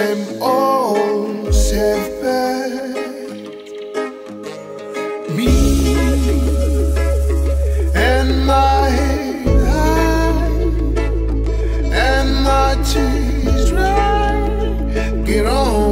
j'aime oh all fait me and my eye and my children get on.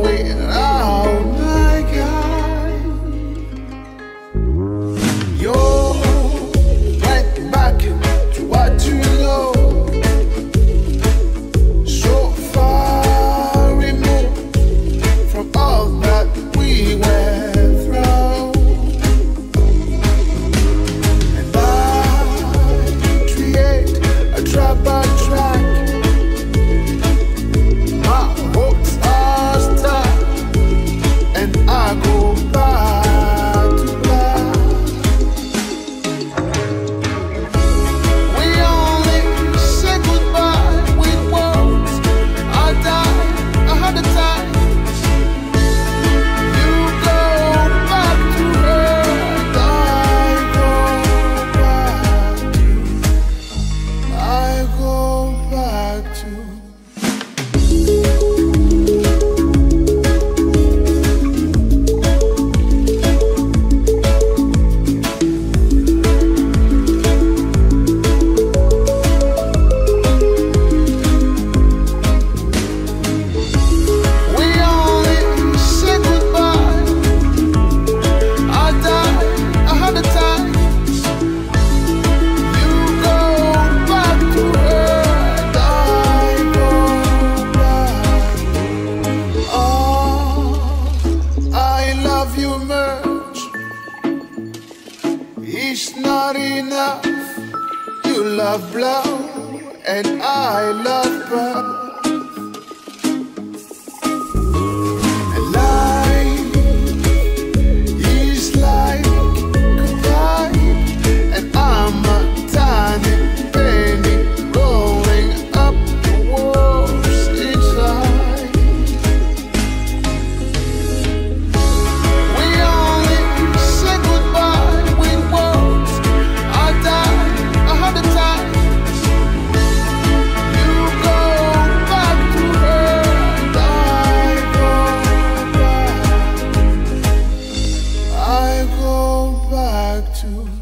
enough. You love blow, and I love burn. to